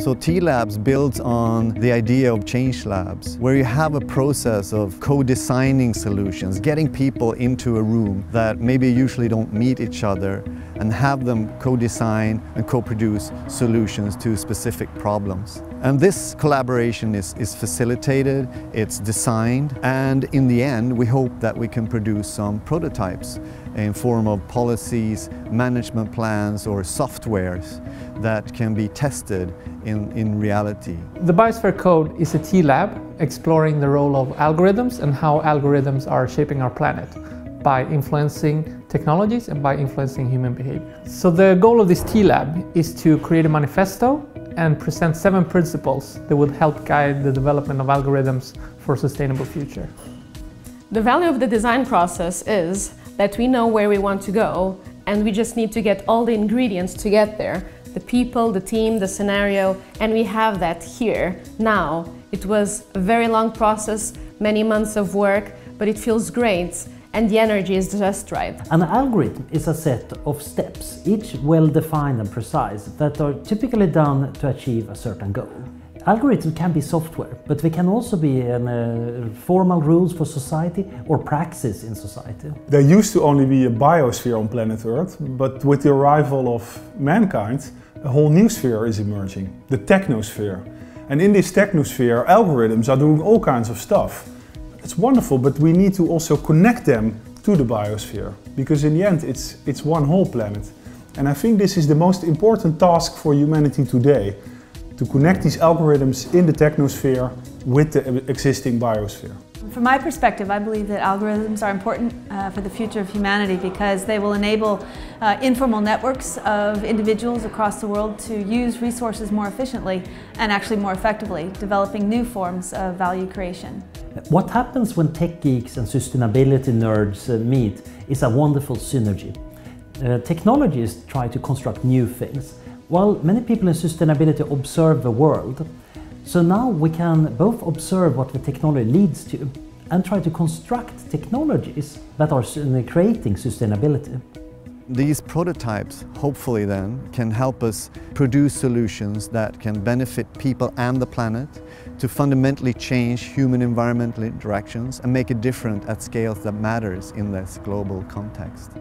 So T-Labs builds on the idea of change labs, where you have a process of co-designing solutions, getting people into a room that maybe usually don't meet each other and have them co-design and co-produce solutions to specific problems. And this collaboration is, is facilitated, it's designed, and in the end we hope that we can produce some prototypes in form of policies, management plans or softwares that can be tested in, in reality. The Biosphere Code is a T-Lab exploring the role of algorithms and how algorithms are shaping our planet by influencing technologies and by influencing human behavior. So the goal of this T-Lab is to create a manifesto and present seven principles that will help guide the development of algorithms for a sustainable future. The value of the design process is that we know where we want to go and we just need to get all the ingredients to get there. The people, the team, the scenario, and we have that here, now. It was a very long process, many months of work, but it feels great and the energy is just right. An algorithm is a set of steps, each well defined and precise, that are typically done to achieve a certain goal. Algorithms can be software, but they can also be an, uh, formal rules for society or praxis in society. There used to only be a biosphere on planet Earth, but with the arrival of mankind, a whole new sphere is emerging, the technosphere. And in this technosphere, algorithms are doing all kinds of stuff. It's wonderful, but we need to also connect them to the biosphere because in the end it's, it's one whole planet. And I think this is the most important task for humanity today, to connect these algorithms in the technosphere with the existing biosphere. From my perspective, I believe that algorithms are important uh, for the future of humanity because they will enable uh, informal networks of individuals across the world to use resources more efficiently and actually more effectively, developing new forms of value creation. What happens when tech geeks and sustainability nerds uh, meet is a wonderful synergy. Uh, technologists try to construct new things, while many people in sustainability observe the world. So now we can both observe what the technology leads to and try to construct technologies that are creating sustainability. These prototypes, hopefully then, can help us produce solutions that can benefit people and the planet to fundamentally change human environmental interactions and make a difference at scales that matters in this global context.